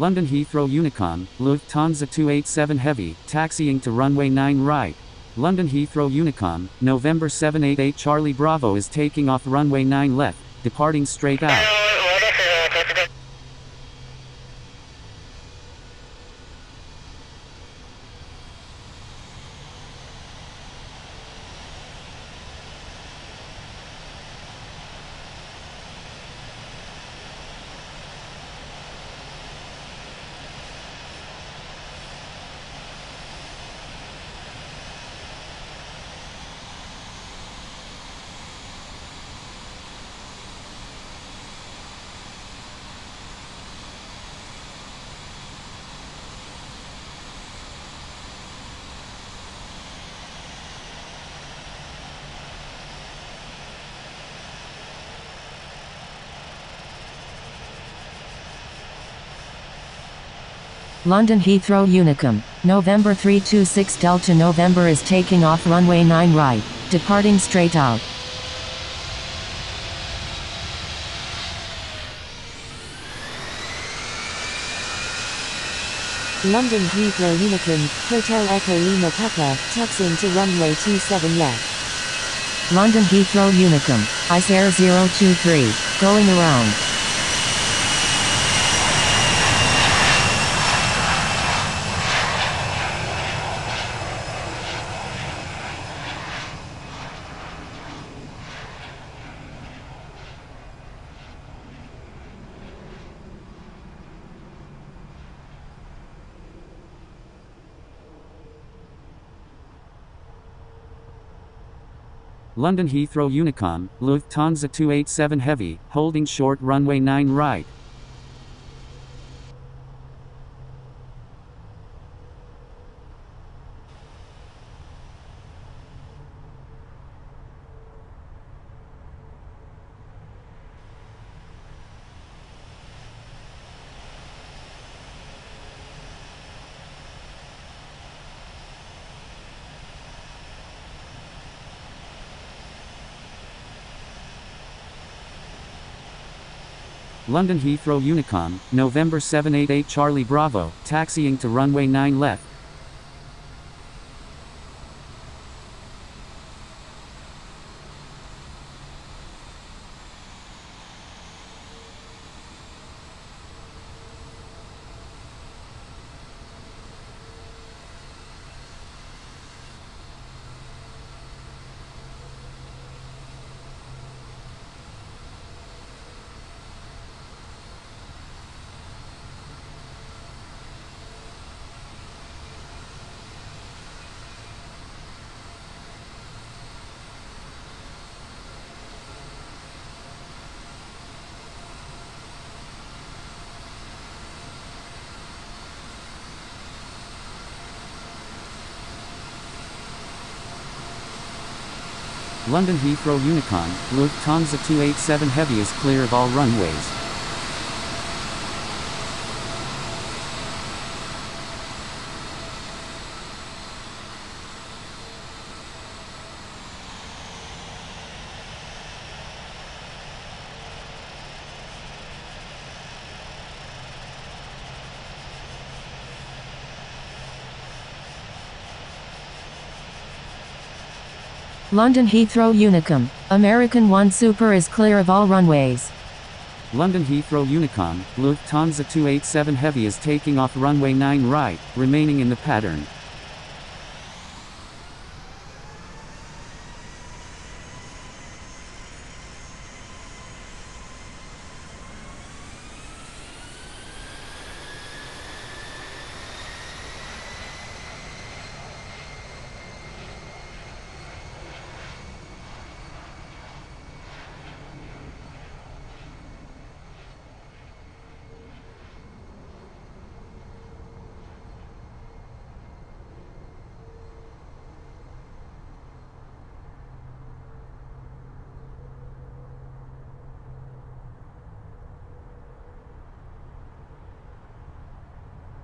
London Heathrow Unicom, Lufthansa 287 Heavy, taxiing to runway 9 right. London Heathrow Unicom, November 788 Charlie Bravo is taking off runway 9 left, departing straight out. London Heathrow Unicom, November 326 Delta November is taking off runway 9 right, departing straight out. London Heathrow Unicom, Hotel Echo Lima Papa, taxiing to runway 27 left. London Heathrow Unicom, ICE Air 023, going around. London Heathrow Unicom, Lufthansa 287 Heavy, holding short runway 9 right. London Heathrow Unicom, November 788 Charlie Bravo, taxiing to runway 9 left. London Heathrow Unicom, Lufthansa 287 Heavy is clear of all runways. London Heathrow Unicom. American One Super is clear of all runways. London Heathrow Unicom, Lufthansa 287 Heavy is taking off runway 9 right, remaining in the pattern.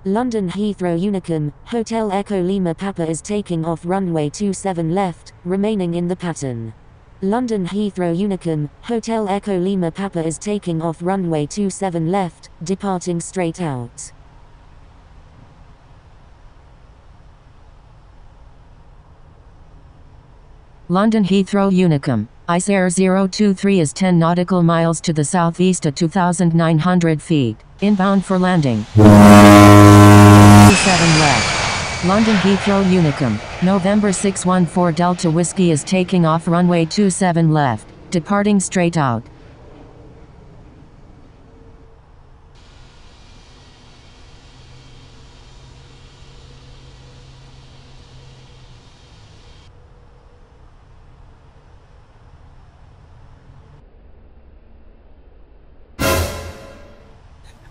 London Heathrow Unicom, Hotel Echo Lima Papa is taking off runway 27 left, remaining in the pattern. London Heathrow Unicom, Hotel Echo Lima Papa is taking off runway 27 left, departing straight out. London Heathrow Unicom. ICE Air 023 is 10 nautical miles to the southeast at 2,900 feet. Inbound for landing. 7 left. London Heathrow Unicom. November 614 Delta Whiskey is taking off runway 27 left. Departing straight out.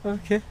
Okay.